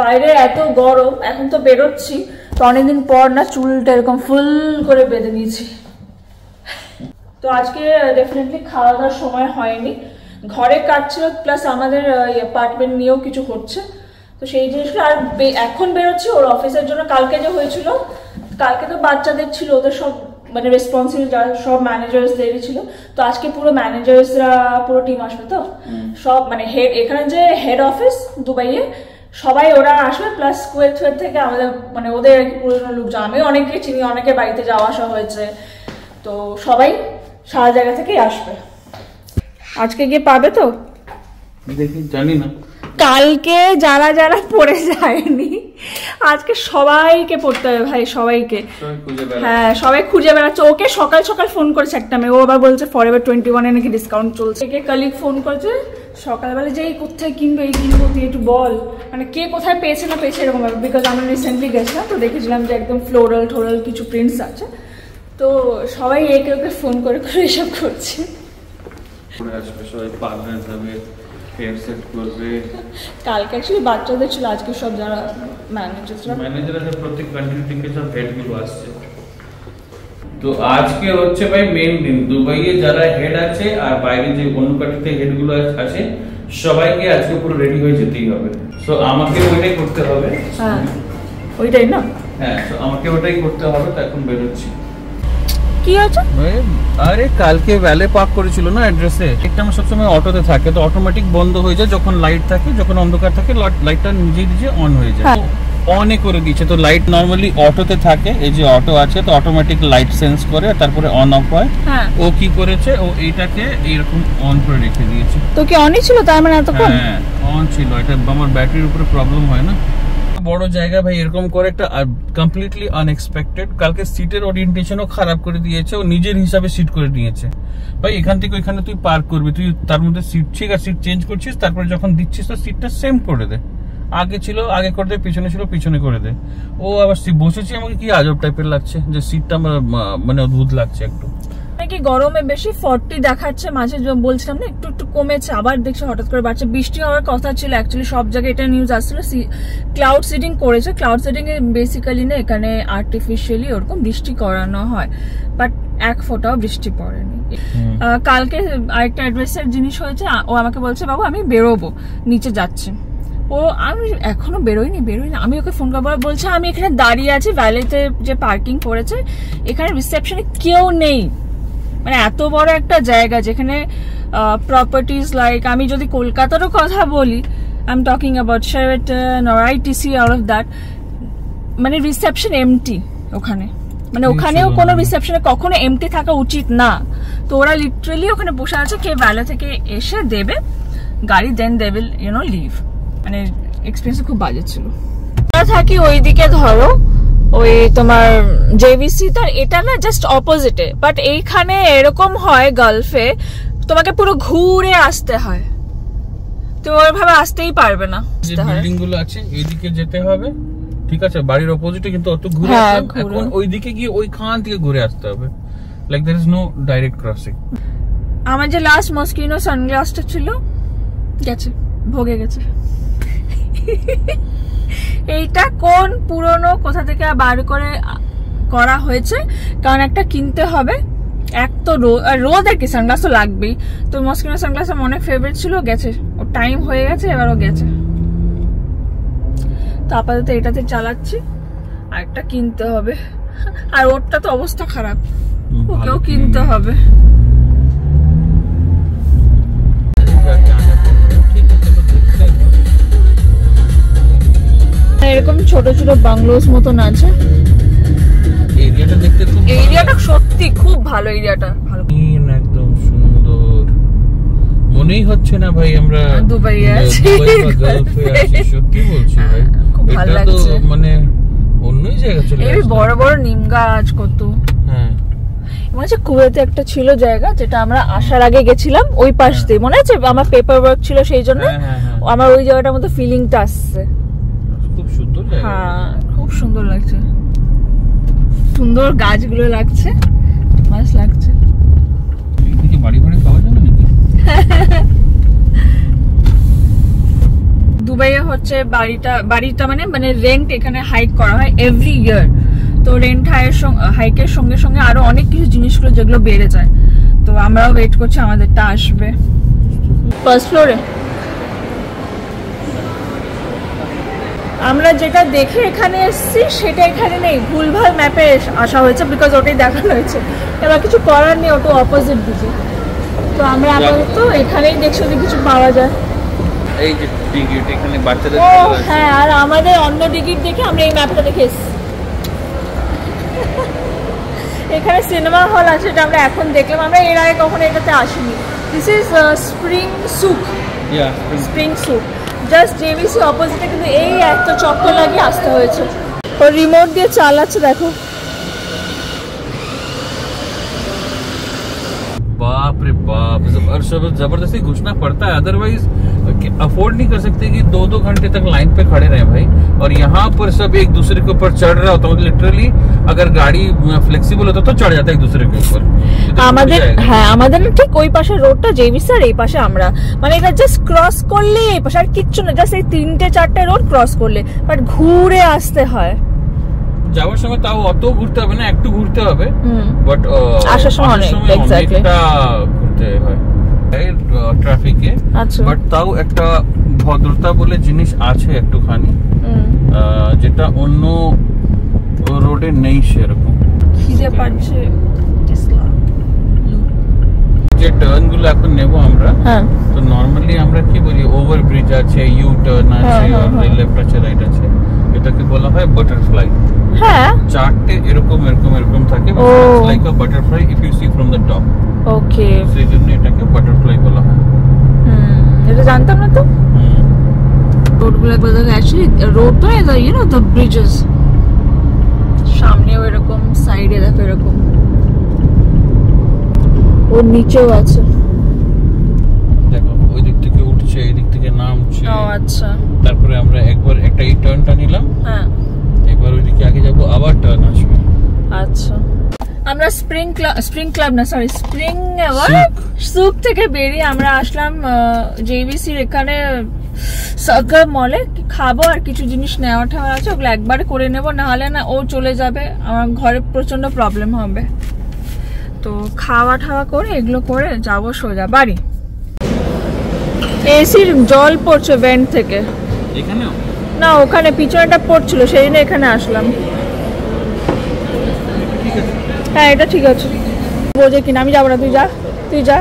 বাইরে এত গরম এখন তো বেরোচ্ছি তো অনেকদিন পর না চুলটা এরকম ফুল করে বেঁধে নিয়েছি। তো আজকে ডেফিনেটলি খাওয়া দাওয়ার সময় হয়নি। ঘরে কাটছিল প্লাস আমাদের অ্যাপার্টমেন্ট নিয়েও কিছু হচ্ছে। তো সেই জিনিসগুলো আর এখন বেরোচ্ছি ওর অফিসের জন্য কালকে যে হয়েছিল কালকে তো বাচ্চাদের ছিল ওদের সব মানে রেসপন্সিবল যারা সব ম্যানেজার্সদেরই ছিল। তো আজকে পুরো ম্যানেজার্সরা পুরো টিম আসবে তো? সব মানে হেড এখানে যে হেড অফিস দুবাইয়ে সবাই ওরা আসবে প্লাস কুয়েত টুয়েত থেকে আমাদের মানে ওদের আর কি পুরোনো লোকজন আমি অনেকে চিনি, অনেকে বাড়িতে যাওয়া আসা হয়েছে। তো সবাই সারা জায়গা থেকেই আসবে। আজকে গিয়ে পাবে তো? দেখি, জানি না। কালকে যারা যারা পড়ে যায়নি আজকে সবাইকে পড়তে হবে ভাই সবাইকে। হ্যাঁ সবাই খুঁজে বেড়াচ্ছে। ওকে সকাল সকাল ফোন করেছে একটা মেয়ে ও আবার বলছে ফর এভার টোয়েন্টি ওয়ানে নাকি ডিসকাউন্ট চলছে। কে কালিক ফোন করেছে সকালবেলা যে এই কোথায় কিনবে এই কিনবো তুই একটু বল। মানে কে কোথায় পেয়েছে না পেয়েছে এরকম বিকজ আমরা রিসেন্টলি গেছিলাম তো দেখেছিলাম যে একদম ফ্লোরাল ঠোরাল কিছু প্রিন্টস আছে। তো সবাই একে ওকে ফোন করে করে এসব করছে। সবাই পার্লার যাবে হেয়ার সেট করবে। কালকে অ্যাকচুয়ালি বাচ্চাদের ছিল আজকে সব যারা ম্যানেজার্সরা ম্যানেজার আছে প্রত্যেক কান্ট্রি থেকে সব হেডগুলো আসছে। তো আজকে হচ্ছে ভাই মেইন দিন দুবাইয়ে যারা হেড আছে আর বাইরে যে অন্য কান্ট্রিতে হেডগুলো আছে সবাইকে আজকে পুরো রেডি হয়ে যেতেই হবে। সো আমাকে ওইটাই করতে হবে। হ্যাঁ ওইটাই না? হ্যাঁ তো আমাকে ওটাই করতে হবে তো এখন বেরোচ্ছি। কি আছে? আরে কালকে ভ্যালে পার্ক করেছিল না অ্যাড্রেসে একটা আমার সবসময় অটোতে থাকে তো অটোমেটিক বন্ধ হয়ে যায় যখন লাইট থাকে যখন অন্ধকার থাকে লাইটটা নিজে নিজে অন হয়ে যায়। হ্যাঁ। অনে করে দিয়েছে তো লাইট নর্মালি অটোতে থাকে এই যে অটো আছে তো অটোমেটিক লাইট সেন্স করে তারপরে অন অফ হয়। হ্যাঁ। ও কি করেছে? ও এইটাকে এইরকম অন করে রেখে দিয়েছে। তো কি অনই ছিল তার মানে এতক্ষণ? হ্যাঁ অন ছিল। এটা আমার ব্যাটারির উপরে প্রবলেম হয় না? বড় জায়গা ভাই, এরকম করে একটা কমপ্লিটলি আনএক্সপেক্টেড কালকে সিটের ওরিয়েন্টেশনও খারাপ করে দিয়েছে, ও নিজের হিসাবে সিট করে নিয়েছে। ভাই, এখান থেকে ওইখানে তুই পার্ক করবি, তুই তার মধ্যে সিট ঠিক আর সিট চেঞ্জ করছিস, তারপরে যখন দিচ্ছিস তো সিটটা সেম করে দে। আগে ছিল, আগে করে দে, পিছনে ছিল, পিছনে করে দে। ও আবার বসেছি, আমাকে কি আজব টাইপের লাগছে, যে সিটটা আমার মানে অদ্ভুত লাগছে একটু। নাকি গরমে বেশি? ফর্টি দেখাচ্ছে মাঝে বলছিলাম না একটু একটু কমেছে। আবার দেখছি হঠাৎ করে বাড়ছে। বৃষ্টি হওয়ার কথা ছিল অ্যাকচুয়ালি সব জায়গায় এটা নিউজ আসছিল। ক্লাউড সিডিং করেছে। ক্লাউড সিডিং এ বেসিক্যালি না এখানে আর্টিফিশিয়ালি ওরকম বৃষ্টি করানো হয়। বাট এক ফোঁটাও বৃষ্টি পড়েনি। কালকে আরেকটা অ্যাড্রেসের জিনিস হয়েছে। ও আমাকে বলছে বাবু আমি বেরোবো। নিচে যাচ্ছি। ও আমি এখনও বেরোইনি বেরোইনি। আমি ওকে ফোন করব। বলছে আমি এখানে দাঁড়িয়ে আছি। ভ্যালিতে যে পার্কিং করেছে এখানে রিসেপশনে কেউ নেই। মানে এত বড় একটা জায়গা যেখানে প্রপার্টিজ লাইক আমি যদি কলকাতারও কথা বলি I am talking about Sheraton or ITC out of that মানে রিসেপশন এমটি ওখানে। মানে ওখানেও কোনো রিসেপশনে কখনো এমটি থাকা উচিত না। তো ওরা লিটারেলি ওখানে বসে আছে কে বেলা থেকে এসে দেবে গাড়ি then they will you know leave মানে এক্সপিরিয়েন্স খুব বাজে ছিল। থাকি ওইদিকে ধরো ওই তোমার জেভিসি তার এটা না জাস্ট অপোজিটে বাট এইখানে এরকম হয় গালফে তোমাকে পুরো ঘুরে আসতে হয়। তুমি ওইভাবে আসতেই পারবে না। যে বিল্ডিংগুলো আছে এইদিকে যেতে হবে ঠিক আছে? বাড়ির অপোজিটে কিন্তু অত ঘুরে হ্যাঁ। ঘুরে। এখন ওইদিকে গিয়ে ওইখান থেকে ঘুরে আসতে হবে। Like there is no direct crossing আমার যে লাস্ট মস্কিনো সানগ্লাসটা ছিল গেছে ভোগে গেছে। এইটা কোন পুরনো কোথা থেকে বার করে করা হয়েছে? কারণ একটা কিনতে হবে। এক তো রোদ আর কি সানগ্লাস তো লাগবেই। তো মস্কিনো সানগ্লাস আমার অনেক ফেভারিট ছিল গেছে। ও টাইম হয়ে গেছে এবার ও গেছে। তো আপাতত এটাতে চালাচ্ছি। আর একটা কিনতে হবে। আর ওরটা তো অবস্থা খারাপ। ওকেও কিনতে হবে। এরকম ছোট ছোট বাংলোস মতন আছে? এরিয়াটা দেখতে খুব এরিয়াটা সত্যি খুব ভালো এরিয়াটা ভালো। একদম সুন্দর। মনেই হচ্ছে না ভাই আমরা দুবাইয়ে আছি। সত্যি বলছি ভাই। হ্যাঁ, খুব ভালো এটা তো লাগছে। মানে অন্যই জায়গা চলে এই বড় বড় নিম গাছ কত। হ্যাঁ। মনে আছে কুয়েতে একটা ছিল জায়গা যেটা আমরা আসার আগে গেছিলাম ওই পাশ দিয়ে। মনে আছে? আমার পেপার ওয়ার্ক ছিল সেই জন্য। হ্যাঁ, হ্যাঁ, হ্যাঁ। আমার ওই জায়গাটার মতো ফিলিংটা আসছে খুব সুন্দর জায়গা হ্যাঁ খুব সুন্দর লাগছে। সুন্দর গাছগুলো লাগছে। মাস লাগছে। এদিকে বাড়ি বাড়ি পাওয়া যাবে নাকি? দুবাইয়ে হচ্ছে বাড়িটা বাড়িটা মানে মানে রেন্ট এখানে হাইক করা হয় এভরি ইয়ার তো রেন্ট হাইয়ের হাইকের সঙ্গে সঙ্গে আরও অনেক কিছু জিনিসগুলো যেগুলো বেড়ে যায়। তো আমরাও ওয়েট করছি আমাদেরটা আসবে। ফার্স্ট ফ্লোরে আমরা যেটা দেখে এখানে এসেছি সেটা এখানে নেই। ভুলভাল ম্যাপে আসা হয়েছে বিকজ ওটাই দেখানো হয়েছে। এবার কিছু করার নেই ওটা অপোজিট দিকে। তো আমরা আপাতত এখানেই দেখছি যদি কিছু পাওয়া যায়। এই যে এখানে বাচ্চাদের। হ্যাঁ আর আমাদের অন্য দেখে আমরা এই ম্যাপটা দেখে এসেছি। এখানে সিনেমা হল আছে আমরা এখন দেখলাম। আমরা এর আগে কখনো এটাতে আসিনি। This is spring soup spring soup just JBC অপোজিটে কিন্তু এই একটা চক্কর লাগিয়ে আসতে হয়েছে। ও রিমোট দিয়ে চালাচ্ছে, দেখো। बाप रे बाप जब- और सब जबरदस्ती घुसना पड़ता है अदरवाइज अफोर्ड नहीं कर सकते कि दो दो घंटे तक लाइन पे खड़े रहे भाई और यहाँ पर सब एक दूसरे के ऊपर चढ़ रहा होता मतलब लिटरली अगर गाड़ी फ्लेक्सिबल होता तो चढ़ जाता है एक दूसरे के ऊपर ये तो আমাদের टूट जाएगा। হ্যাঁ আমাদের না ঠিক ওই পাশে রোডটা জেবিসি আর এই পাশে আমরা মানে এটা জাস্ট ক্রস করলে এই পাশে আর কিচ্ছু না জাস্ট এই তিনটে চারটে রোড ক্রস করলে বাট ঘুরে আসতে হয় যাওয়ার সময় তাও অত ঘুরতে হবে না একটু ঘুরতে হবে বাট আসার সময়. অনেকটা ঘুরতে হয়। ট্রাফিকে আচ্ছা। বাট তাও একটা ভদ্রতা বলে জিনিস আছে একটুখানি যেটা অন্য রোডে নেই সেরকম। খিদে পাচ্ছে যে টার্নগুলো এখন নেব আমরা হ্যাঁ। তো নর্মালি আমরা কি বলি ওভার ব্রিজ আছে ইউ টার্ন আছে হ্যাঁ, হ্যাঁ। লেফট আছে রাইট আছে এটাকে বলা হয় বাটারফ্লাই হ্যাঁ। চারটে এরকম এরকম এরকম থাকে। Like a butterfly if you see from the top okay সেই জন্য এটাকে বাটারফ্লাই বলা হয়। হুম এটা জানতাম না তো। হুম। রোডগুলো বলতে অ্যাকচুয়ালি রোড তো the you know the bridges সামনেও এরকম সাইডে দেখো এরকম। ওর নিচেও আছে। দেখো ওই দিক থেকে উঠছে এই দিক থেকে নামছে। ও আচ্ছা। তারপরে আমরা একবার একটা এই টার্নটা নিলাম। হ্যাঁ। এবার ওইদিকে আগে যাব আবার টার্ন আসবে। আচ্ছা। আমরা স্প্রিং ক্লাব স্প্রিং ক্লাব না সরি স্প্রিং সুক। থেকে বেরিয়ে আমরা আসলাম জেবিসির এখানে সার্কার মলে খাব আর কিছু জিনিস নেওয়া ঠাওয়া আছে ওগুলো একবারে করে নেব নাহলে না ও চলে যাবে। আমার ঘরে প্রচণ্ড প্রবলেম হবে। তো খাওয়া ঠাওয়া করে এগুলো করে যাব সোজা বাড়ি। এসির জল পড়ছে ভেন্ট থেকে। এখানেও? না ওখানে পিছনেটা পড়ছিল সেই জন্য এখানে আসলাম। হ্যাঁ এটা ঠিক আছে। বোঝে কিনা আমি যাব না তুই যা তুই যা।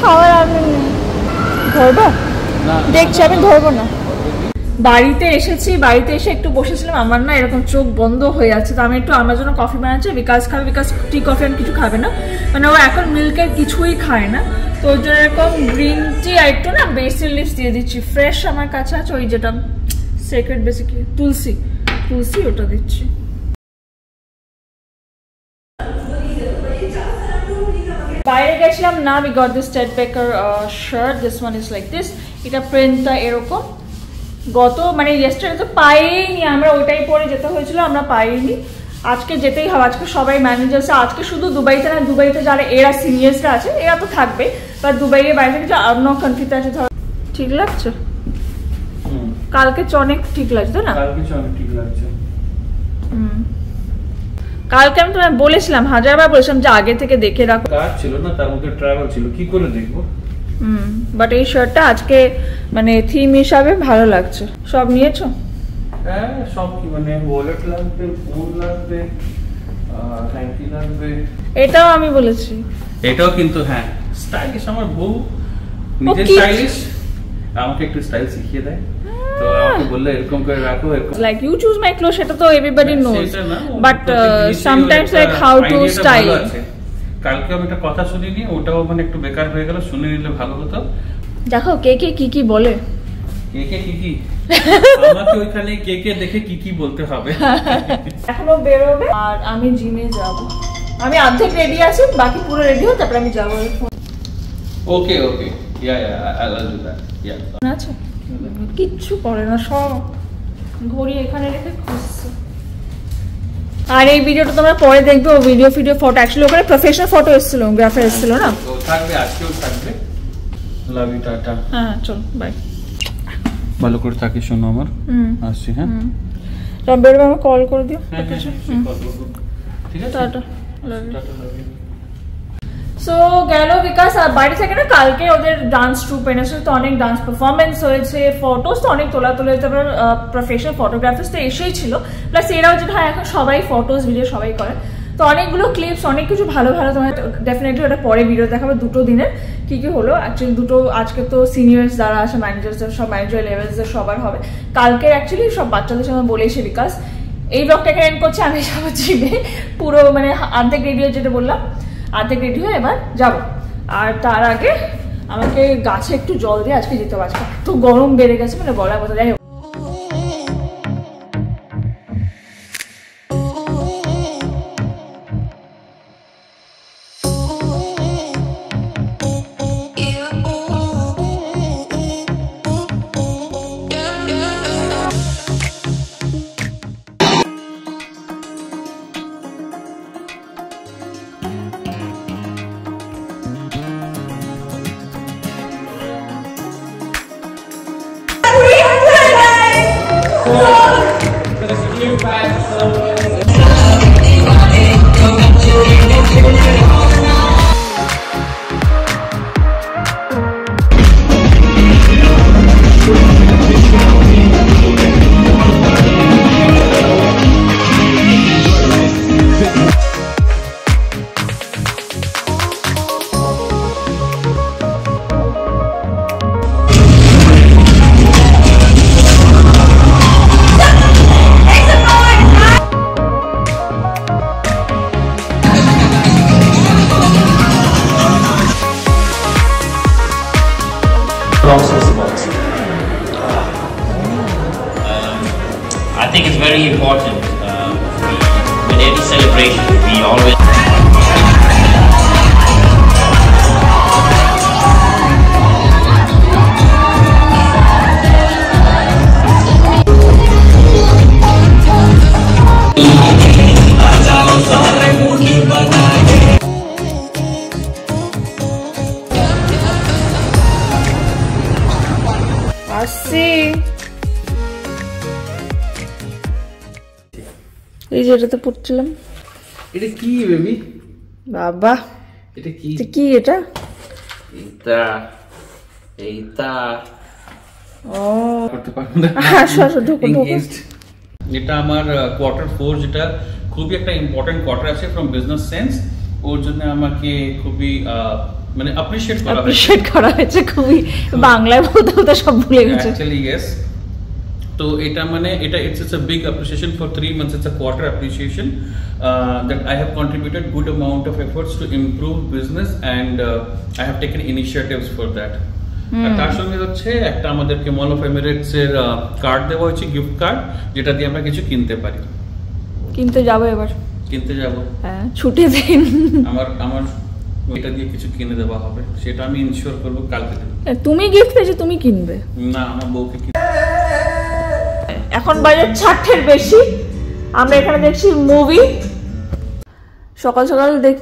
খাওয়ার আমি ধরবো? দেখছি আমি ধরবো না। বাড়িতে এসেছি, বাড়িতে এসে একটু বসেছিলাম, আমার না এরকম চোখ বন্ধ হয়ে যাচ্ছে, তো আমি একটু আমার জন্য কফি বানাচ্ছি, বিকাশ খাবে, বিকাশ টি কফি আর কিছু খাবে না। মানে ও এখন মিল্কের কিছুই খায় না, তো ওই জন্য এরকম গ্রিন টি আর একটু না বেসিল লিপস দিয়ে দিচ্ছি। ফ্রেশ আমার কাছে আছে, ওই যেটা সেক্রেট বেসিক্যালি তুলসী তুলসী ওটা দিচ্ছি। বাইরে গেছিলাম, না আমি got this Ted Baker shirt this one is like this এটা প্রিন্টটা এরকম। গত মানে ইয়েস্টারে তো পাইনি আমরা ওটাই পরে যেতে হয়েছিল আমরা পাইনি। আজকে যেতেই হবে আজকে সবাই ম্যানেজার্স আজকে শুধু দুবাইতে না দুবাইতে যারা এরা সিনিয়র্সরা আছে এরা তো থাকবে। বা দুবাইয়ের বাইরে থেকে অন্য কান্ট্রিতে আছে ধর ঠিক লাগছে? কালকে চ অনেক ঠিক লাগছে তাই না? কালকে চল ঠিক লাগছে। হুম। কালকে আমি তোমায় বলেছিলাম হাজারবার বলেছিলাম যে আগে থেকে দেখে রাখো। কাজ ছিল না তার মধ্যে ট্রাভেল ছিল কি করে দেখব? হুম বাট এই শার্টটা আজকে মানে থিম হিসাবে ভালো লাগছে। সব নিয়েছো? হ্যাঁ সব কি মানে ওয়ালেট লাগবে ফোন লাগবে হ্যাঙ্কি লাগবে। এটাও আমি বলেছি। এটাও কিন্তু হ্যাঁ স্টাইলিশ আমার বউ নিজে স্টাইলিশ আমাকে একটু স্টাইল শিখিয়ে দেয়। তো আমাকে বললে এরকম করে রাখো এরকম like you choose my cloth সেটা তো এভরিবডি নোজ সেটা না, ও but sometimes like how to style. কালকে আমি একটা কথা শুনিনি ওটাও মানে একটু বেকার হয়ে গেল শুনে নিলে ভালো হতো। দেখো কে কে কি কি বলে। কে কে কি কি? আমাকে ওইখানে কে কে দেখে কি কি বলতে হবে। এখনও বেরোবে। আর আমি জিমে যাব। আমি অর্ধেক রেডি আছি বাকি পুরো রেডি হো তারপরে আমি যাব। Okay okay yeah yeah I will do that yeah আছে? কিচ্ছু করে না সব ঘড়ি এখানে রেখে খুঁজছে। আর এই ভিডিওটা তোমরা পরে দেখবে ও ভিডিও ফিডিও ফটো অ্যাকচুয়ালি ওখানে প্রফেশনাল ফটো এসেছিল গ্রাফার এসেছিল না? থাকবে আজকেও থাকবে। লাভ ইউ টাটা হ্যাঁ হ্যাঁ চল বাই ভালো করে থাকিস শোনো আমার। হুম। আসছি হ্যাঁ? বেরোবে আমাকে কল করে দিও। হ্যাঁ, হ্যাঁ, ঠিক আছে? Tata love you tata love you. So গেল বিকাশ বাড়ি থেকে না কালকে ওদের ডান্স ট্রুপ এনেছে তো অনেক ডান্স পারফরমেন্স হয়েছে ফটোস তো অনেক তোলা তোলা হয়েছে তারপর প্রফেশনাল ফটোগ্রাফার্স তো এসেই ছিল প্লাস এরাও যেটা হয় এখন সবাই ফটোস ভিডিও সবাই করে। তো অনেকগুলো ক্লিপস অনেক কিছু ভালো ভালো, তোমার ডেফিনেটলি ওটা পরে ভিডিও দেখাবো দুটো দিনের। কি কি হলো? অ্যাকচুয়ালি দুটো, আজকে তো সিনিয়র্স যারা আছে ম্যানেজার্স সব ম্যানেজার লেভেলসদের সবার হবে। কালকে অ্যাকচুয়ালি সব বাচ্চাদের সঙ্গে বলেছে বিকাশ এই ব্লগটাকে এন্ড করছে, আমি যাব জিমে পুরো মানে অর্ধেক রেডিও যেটা বললাম। অর্ধেক রেডি হয়ে এবার যাব। আর তার আগে আমাকে গাছে একটু জল দিয়ে আজকে যেতে হবে। আজকে তো গরম বেড়ে গেছে মানে বলার কথা। যাই Yeah. এই যে এটাতে পড়ছিলাম। এটা কি বেবি? বাবা। এটা কি? এটা কি এটা? এইটা এইটা। ও। করতে পারব না। আসো আসো ঢুকো এটা আমার কোয়ার্টার ফোর যেটা খুবই একটা ইম্পর্টেন্ট কোয়ার্টার আছে ফ্রম বিজনেস সেন্স ওর জন্য আমাকে খুবই আহ, মানে অ্যাপ্রিশিয়েট করা হয়েছে। অ্যাপ্রিশিয়েট করা হয়েছে খুবই। বাংলায় বলতে বলতে সব ভুলে গেছে। অ্যাকচুয়ালি ইয়েস তো এটা মানে এটা it's it's a big appreciation for three months it's a quarter appreciation that I have contributed good amount of efforts to improve business and I have taken initiatives for that আর তার সঙ্গে হচ্ছে একটা আমাদেরকে mall of Emirates এর card দেওয়া হয়েছে gift card যেটা দিয়ে আমরা কিছু কিনতে পারি। কিনতে যাব এবার। কিনতে যাব। হ্যাঁ ছুটি দিন। আমার আমার এটা দিয়ে কিছু কিনে দেওয়া হবে সেটা আমি ইনশিওর করব কালকে তুমি গিফট পেয়েছ তুমি কিনবে। না আমার বউকে এখন বাজার ষাটের বেশি। আমরা এখানে দেখছি মুভি সকাল সকাল দেখ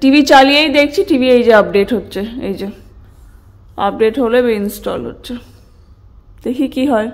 টিভি চালিয়েই দেখছি টিভি এই যে আপডেট হচ্ছে, এই যে। আপডেট হলে ইনস্টল হচ্ছে। দেখি কি হয়।